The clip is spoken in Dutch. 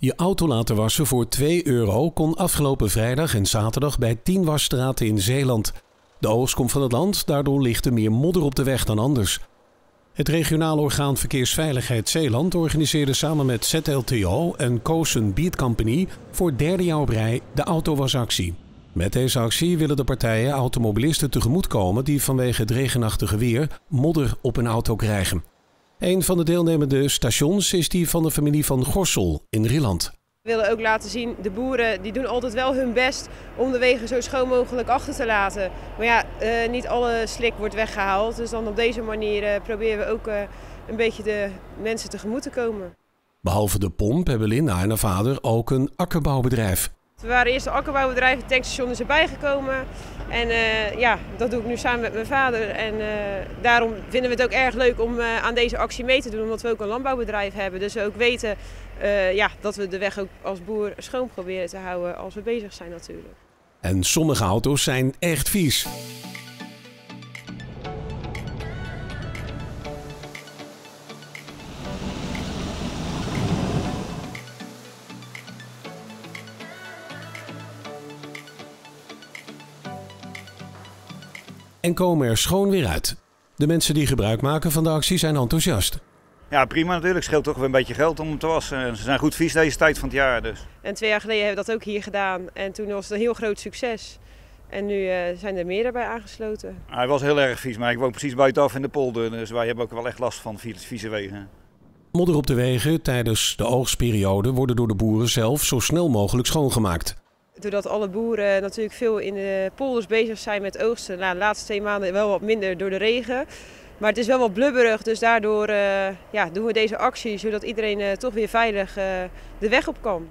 Je auto laten wassen voor 2 euro kon afgelopen vrijdag en zaterdag bij 10 wasstraten in Zeeland. De oogst komt van het land, daardoor ligt er meer modder op de weg dan anders. Het regionaal orgaan Verkeersveiligheid Zeeland organiseerde samen met ZLTO en Cozen Beat Company voor derde jaar op rij de autowasactie. Met deze actie willen de partijen automobilisten tegemoetkomen die vanwege het regenachtige weer modder op een auto krijgen. Een van de deelnemende stations is die van de familie van Gorsel in Rieland. We willen ook laten zien, de boeren die doen altijd wel hun best om de wegen zo schoon mogelijk achter te laten. Maar ja, uh, niet alle slik wordt weggehaald. Dus dan op deze manier uh, proberen we ook uh, een beetje de mensen tegemoet te komen. Behalve de pomp hebben Linda en haar vader ook een akkerbouwbedrijf. We waren eerst een akkerbouwbedrijf, het tankstation is erbij gekomen. En uh, ja, dat doe ik nu samen met mijn vader. En uh, daarom vinden we het ook erg leuk om uh, aan deze actie mee te doen, omdat we ook een landbouwbedrijf hebben. Dus we ook weten ja, dat we de weg ook als boer schoon proberen te houden als we bezig zijn natuurlijk. En sommige auto's zijn echt vies. En komen er schoon weer uit. De mensen die gebruik maken van de actie zijn enthousiast. Ja, prima natuurlijk. Scheelt toch weer een beetje geld om te wassen. Ze zijn goed vies deze tijd van het jaar dus. En twee jaar geleden hebben we dat ook hier gedaan. En toen was het een heel groot succes. En nu uh, zijn er meer erbij aangesloten. Hij was heel erg vies, maar ik woon precies buitenaf in de polder. Dus wij hebben ook wel echt last van vieze wegen. Modder op de wegen tijdens de oogstperiode worden door de boeren zelf zo snel mogelijk schoongemaakt. Doordat alle boeren natuurlijk veel in de polders bezig zijn met oogsten. Nou, de laatste twee maanden wel wat minder door de regen. Maar het is wel wat blubberig, dus daardoor uh, ja, doen we deze actie zodat iedereen uh, toch weer veilig uh, de weg op kan.